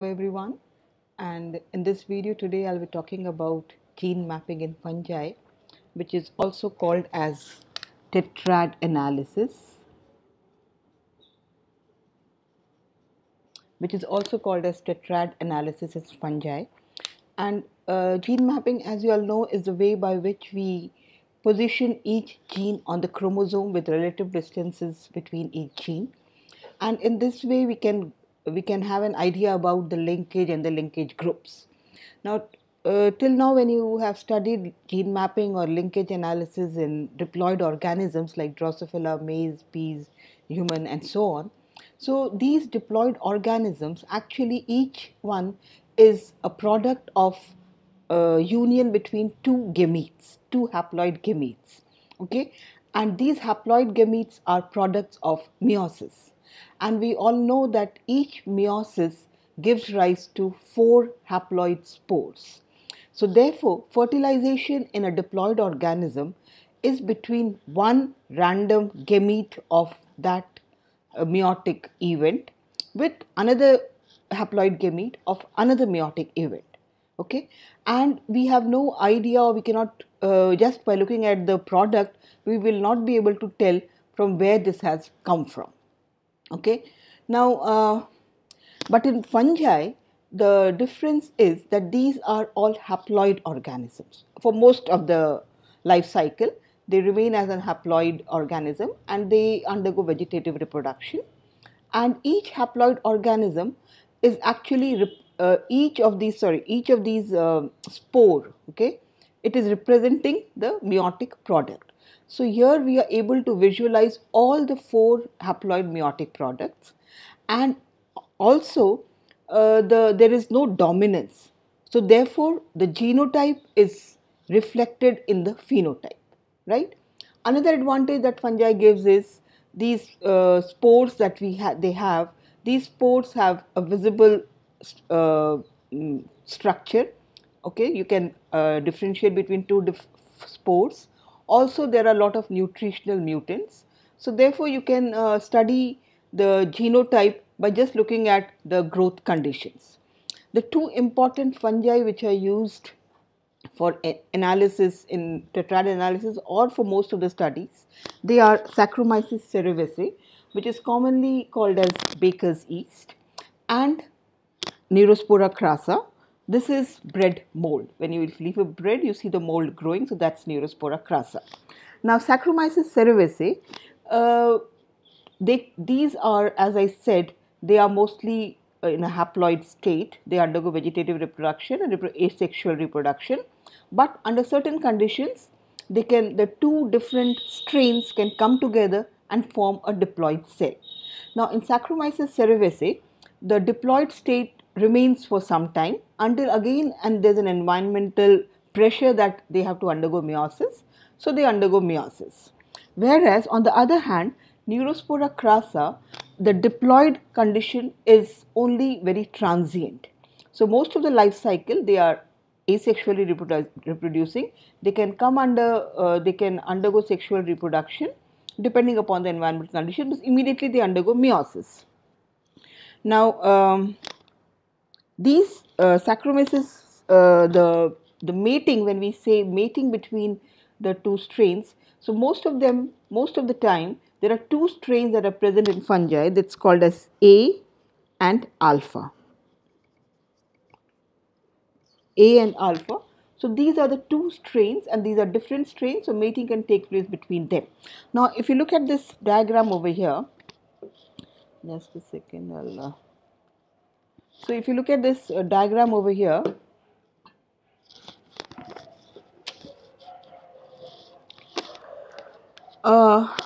Hello everyone. And in this video today I'll be talking about gene mapping in fungi which is also called as tetrad analysis which is also called as tetrad analysis in fungi. And uh, gene mapping as you all know is the way by which we position each gene on the chromosome with relative distances between each gene. And in this way we can we can have an idea about the linkage and the linkage groups. Now, uh, till now, when you have studied gene mapping or linkage analysis in diploid organisms like Drosophila, maize, peas, human, and so on, so these diploid organisms actually each one is a product of union between two gametes, two haploid gametes. Okay, and these haploid gametes are products of meiosis and we all know that each meiosis gives rise to four haploid spores. So therefore, fertilization in a diploid organism is between one random gamete of that uh, meiotic event with another haploid gamete of another meiotic event. Okay, and we have no idea, or we cannot uh, just by looking at the product, we will not be able to tell from where this has come from okay? Now uh, but in fungi the difference is that these are all haploid organisms. For most of the life cycle they remain as a haploid organism and they undergo vegetative reproduction. And each haploid organism is actually uh, each of these sorry each of these uh, spore okay it is representing the meiotic product so here we are able to visualize all the four haploid meiotic products and also uh, the there is no dominance. So therefore the genotype is reflected in the phenotype, right? Another advantage that fungi gives is these uh, spores that we have they have these spores have a visible uh, mm, structure okay you can uh, differentiate between two spores also, there are a lot of nutritional mutants. So, therefore, you can uh, study the genotype by just looking at the growth conditions. The two important fungi which are used for analysis in tetrad analysis or for most of the studies, they are Saccharomyces cerevisiae, which is commonly called as baker's yeast, and Neurospora crassa, this is bread mold. When you leave a bread, you see the mold growing, so that's Neurospora crassa. Now, Saccharomyces cerevisiae, uh, they, these are, as I said, they are mostly uh, in a haploid state. They undergo vegetative reproduction and asexual reproduction. But under certain conditions, they can the two different strains can come together and form a diploid cell. Now, in Saccharomyces cerevisiae, the diploid state remains for some time until again and there's an environmental pressure that they have to undergo meiosis. So, they undergo meiosis. Whereas on the other hand, Neurospora crassa, the diploid condition is only very transient. So, most of the life cycle they are asexually reprodu reproducing. They can come under, uh, they can undergo sexual reproduction depending upon the environmental conditions. Immediately they undergo meiosis. Now, um, these uh, Saccharomyces, uh, the, the mating, when we say mating between the two strains, so most of them, most of the time, there are two strains that are present in fungi that's called as A and alpha. A and alpha. So these are the two strains and these are different strains so mating can take place between them. Now if you look at this diagram over here, just a second I'll uh, so if you look at this uh, diagram over here, uh,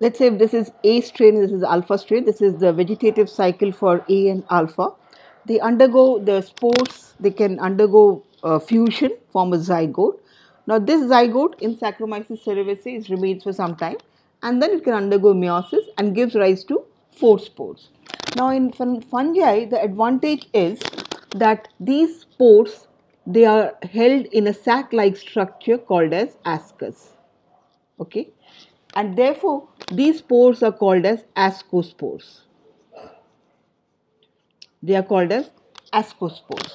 let's say if this is A strain, this is alpha strain, this is the vegetative cycle for A and alpha. They undergo the spores, they can undergo uh, fusion, form a zygote. Now this zygote in Saccharomyces cerevisiae remains for some time and then it can undergo meiosis and gives rise to four spores. Now in fungi the advantage is that these spores they are held in a sac like structure called as ascus. Okay? And therefore these spores are called as ascospores They are called as ascospores.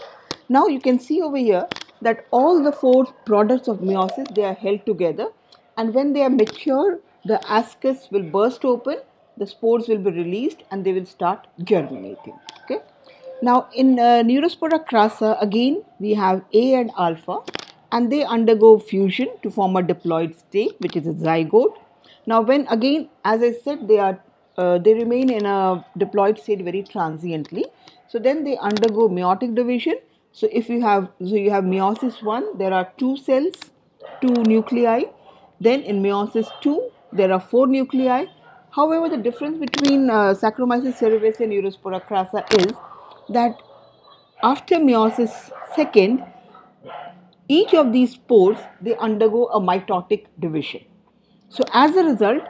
Now you can see over here that all the four products of meiosis they are held together. And when they are mature the ascus will burst open the spores will be released and they will start germinating okay? Now in uh, neurospora crassa again we have a and alpha and they undergo fusion to form a diploid state which is a zygote. Now when again as i said they are uh, they remain in a diploid state very transiently so then they undergo meiotic division. So if you have so you have meiosis 1 there are two cells two nuclei. Then in meiosis 2 there are four nuclei however the difference between uh, Saccharomyces cerevisiae and Neurospora crassa is that after meiosis second each of these spores they undergo a mitotic division. So as a result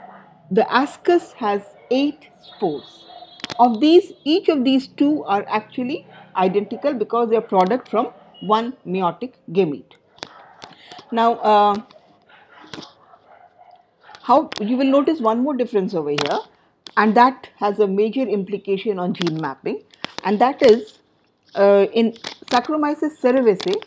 the ascus has eight spores. Of these each of these two are actually identical because they are product from one meiotic gamete. Now uh, how you will notice one more difference over here and that has a major implication on gene mapping and that is uh, in Saccharomyces cerevisiae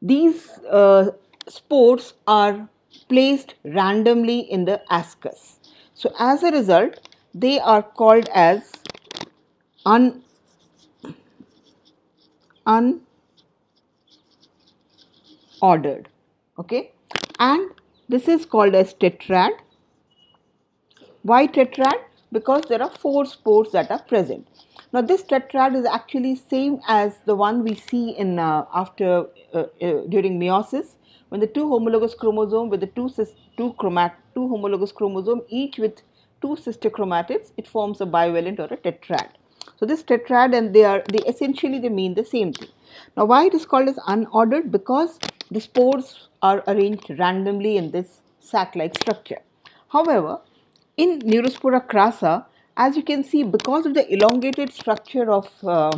these uh, spores are placed randomly in the ascus. So as a result, they are called as un, unordered. Okay, and this is called as tetrad. Why tetrad? Because there are four spores that are present. Now this tetrad is actually same as the one we see in uh, after uh, uh, during meiosis when the two homologous chromosome with the two two chromat two homologous chromosome each with two sister chromatids it forms a bivalent or a tetrad. So this tetrad and they are they essentially they mean the same thing. Now why it is called as unordered because the spores are arranged randomly in this sac-like structure. However, in Neurospora crassa as you can see because of the elongated structure of uh,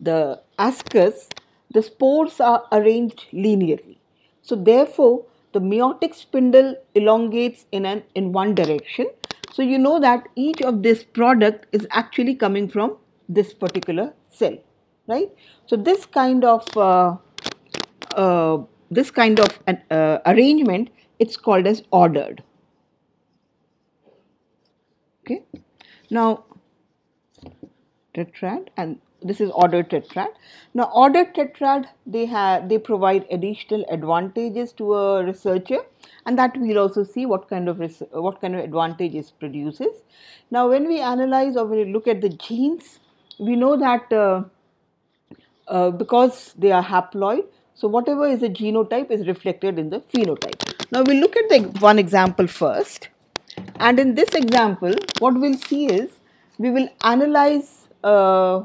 the ascus, the spores are arranged linearly. So therefore, the meiotic spindle elongates in an in one direction. So you know that each of this product is actually coming from this particular cell, right? So this kind of uh, uh, this kind of uh, arrangement it's called as ordered. Okay. Now tetrad and this is ordered tetrad. Now ordered tetrad they have they provide additional advantages to a researcher and that we'll also see what kind of what kind of advantages produces. Now when we analyze or when we look at the genes we know that uh, uh, because they are haploid so whatever is the genotype is reflected in the phenotype now we'll look at the one example first and in this example, what we'll see is we will analyze uh,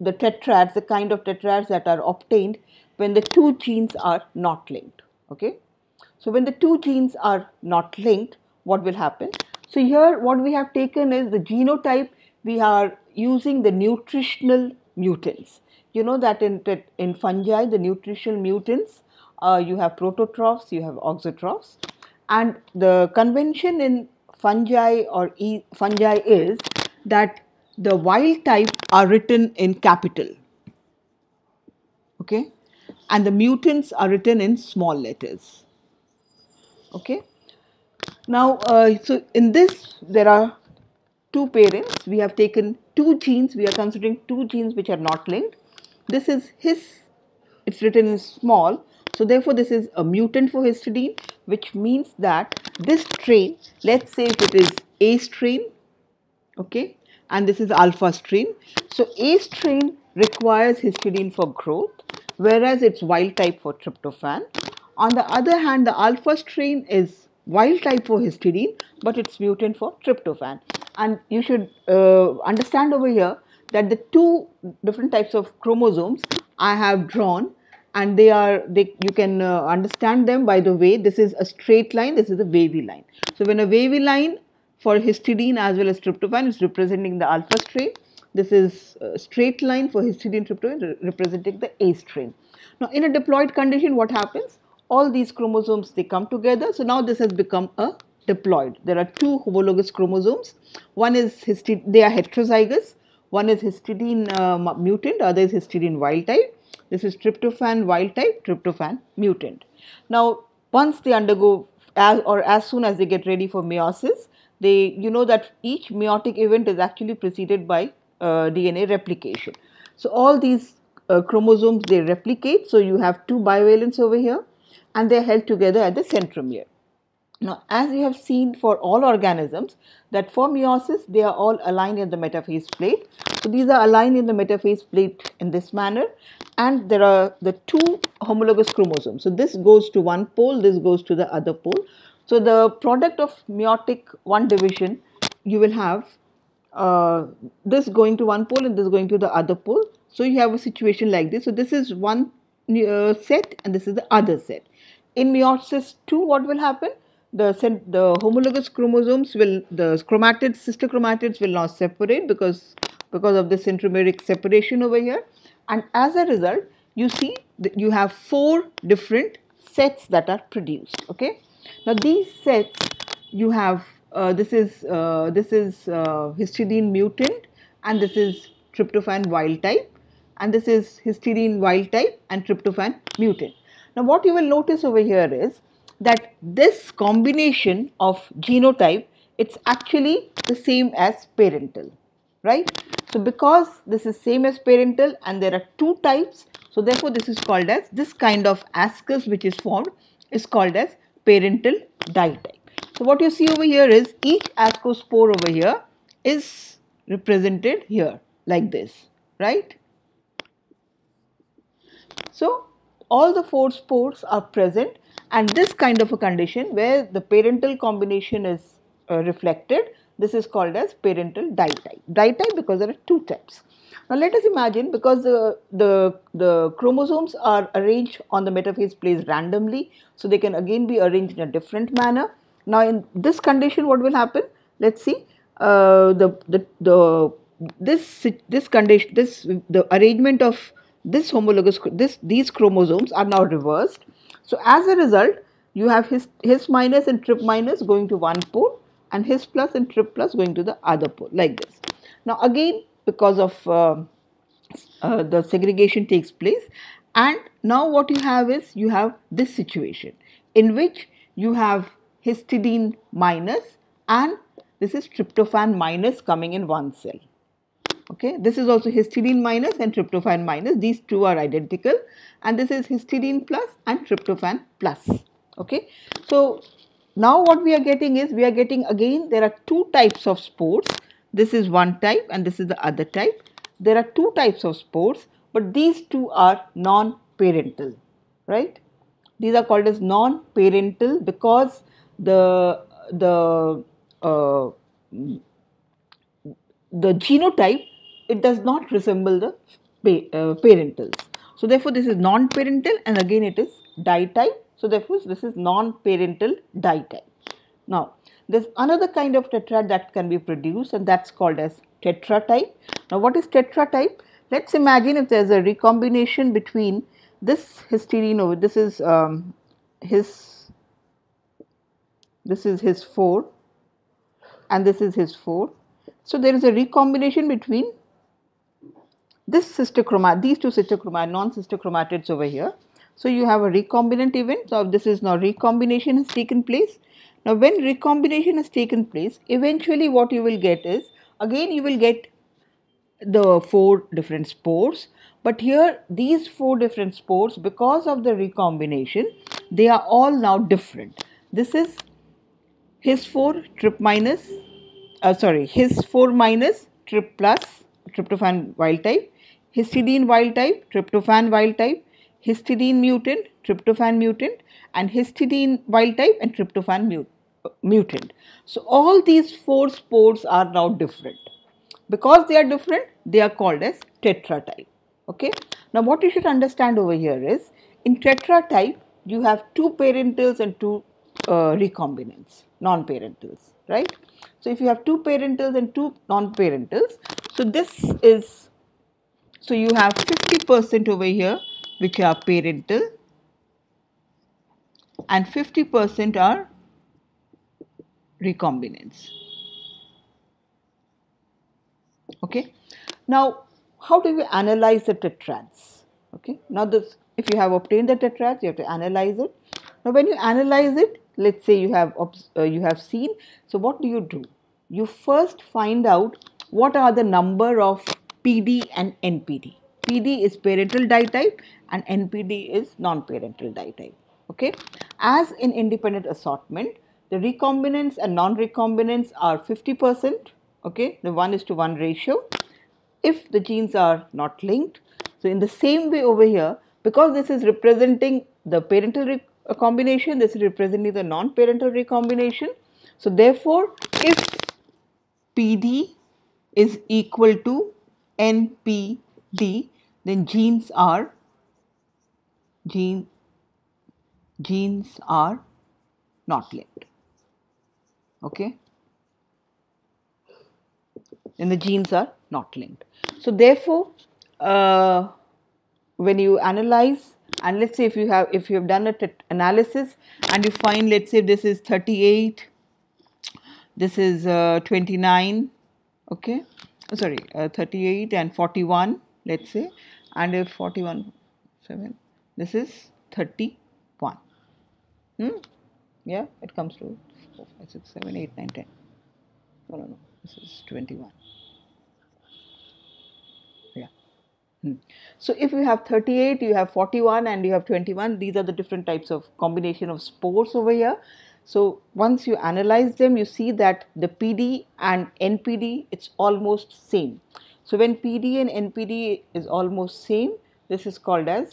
the tetrads, the kind of tetrads that are obtained when the two genes are not linked. Okay. So when the two genes are not linked, what will happen? So here what we have taken is the genotype, we are using the nutritional mutants. You know that in, in fungi, the nutritional mutants, uh, you have prototrophs, you have auxotrophs. And the convention in fungi or e fungi is that the wild type are written in capital. Okay? And the mutants are written in small letters. Okay? Now uh, so in this there are two parents. We have taken two genes. We are considering two genes which are not linked this is his it's written in small so therefore this is a mutant for histidine which means that this strain, let's say if it is A strain, okay, and this is alpha strain. So A strain requires histidine for growth whereas it's wild type for tryptophan. On the other hand, the alpha strain is wild type for histidine but it's mutant for tryptophan. And you should uh, understand over here that the two different types of chromosomes I have drawn and they are they you can uh, understand them by the way this is a straight line this is a wavy line. So when a wavy line for histidine as well as tryptophan is representing the alpha strain this is a straight line for histidine tryptophan representing the a strain. Now in a diploid condition what happens? All these chromosomes they come together. So now this has become a diploid. There are two homologous chromosomes. One is histidine they are heterozygous One is histidine uh, mutant, other is histidine wild type. This is tryptophan wild type, tryptophan mutant. Now, once they undergo as or as soon as they get ready for meiosis, they you know that each meiotic event is actually preceded by uh, DNA replication. So all these uh, chromosomes they replicate. So you have two bivalents over here, and they are held together at the centromere. Now, as you have seen for all organisms that for meiosis they are all aligned in the metaphase plate. So, these are aligned in the metaphase plate in this manner and there are the two homologous chromosomes. So, this goes to one pole, this goes to the other pole. So, the product of meiotic one division you will have uh, this going to one pole and this going to the other pole. So, you have a situation like this. So, this is one uh, set and this is the other set. In meiosis 2 what will happen? The the homologous chromosomes will the chromatids sister chromatids will not separate because because of the centromeric separation over here. And as a result you see that you have four different sets that are produced okay? Now these sets you have uh, this is uh, this is uh, histidine mutant and this is tryptophan wild type and this is histidine wild type and tryptophan mutant. Now what you will notice over here is that this combination of genotype it's actually the same as parental right? So because this is same as parental and there are two types so therefore this is called as this kind of ascus which is formed is called as parental ditype so what you see over here is each ascospore over here is represented here like this right? So all the four spores are present and this kind of a condition where the parental combination is uh, reflected, this is called as parental ditype. Ditype because there are two types. Now let us imagine because the, the, the chromosomes are arranged on the metaphase plate randomly, so they can again be arranged in a different manner. Now in this condition what will happen? Let's see uh, the, the, the this this condition this the arrangement of this homologous this these chromosomes are now reversed so as a result, you have his, his minus and trip minus going to one pole and his plus and trip plus going to the other pole like this. Now again because of uh, uh, the segregation takes place and now what you have is you have this situation in which you have histidine minus and this is tryptophan minus coming in one cell. Okay, this is also histidine minus and tryptophan minus. These two are identical and this is histidine plus and tryptophan plus. Okay, so now what we are getting is we are getting again there are two types of spores. This is one type and this is the other type. There are two types of spores but these two are non-parental, right? These are called as non-parental because the the uh, the genotype it does not resemble the uh, parentals. So therefore this is non-parental and again it is ditype. So therefore this is non-parental ditype. Now there's another kind of tetrad that can be produced and that's called as tetratype. Now what is tetratype? Let's imagine if there's a recombination between this histidine over this is um, his this is his 4 and this is his 4. So there is a recombination between this sister chromat, these two sister non-sister chromatids over here. So you have a recombinant event. So this is now recombination has taken place. Now when recombination has taken place, eventually what you will get is, again you will get the four different spores. But here these four different spores, because of the recombination, they are all now different. This is his 4 trip minus, uh, sorry, his 4 minus trip plus tryptophan wild type histidine wild type, tryptophan wild type, histidine mutant, tryptophan mutant and histidine wild type and tryptophan mut mutant. So all these four spores are now different. Because they are different, they are called as tetratype. Okay. Now what you should understand over here is in tetratype you have two parentals and two uh, recombinants, non-parentals, right? So if you have two parentals and two non-parentals, so this is so you have 50% over here which are parental and 50% are recombinants. Okay. Now, how do we analyze the tetrads? Okay, now this if you have obtained the tetrads, you have to analyze it. Now, when you analyze it, let's say you have uh, you have seen. So, what do you do? You first find out what are the number of PD and NPD. PD is parental ditype and NPD is non-parental ditype. Okay, as in independent assortment, the recombinants and non-recombinants are 50 percent. Okay, the one is to one ratio. If the genes are not linked, so in the same way over here, because this is representing the parental uh, combination, this is representing the non-parental recombination. So therefore, if PD is equal to NPD, then genes are gene genes are not linked. Okay. Then the genes are not linked. So therefore, uh, when you analyze and let's say if you have if you have done a analysis and you find let's say this is 38 this is uh, 29 okay sorry uh, 38 and 41 let's say and if 41 7 this is 31 hmm? yeah it comes to 4 5 6 7 8 9 10 no no no this is 21 yeah. Hmm. so if you have 38 you have 41 and you have 21 these are the different types of combination of spores over here so once you analyze them, you see that the PD and NPD, it's almost same. So when PD and NPD is almost same, this is called as,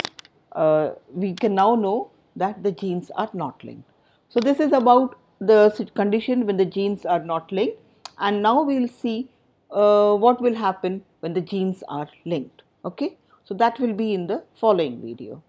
uh, we can now know that the genes are not linked. So this is about the condition when the genes are not linked and now we will see uh, what will happen when the genes are linked. Okay. So that will be in the following video.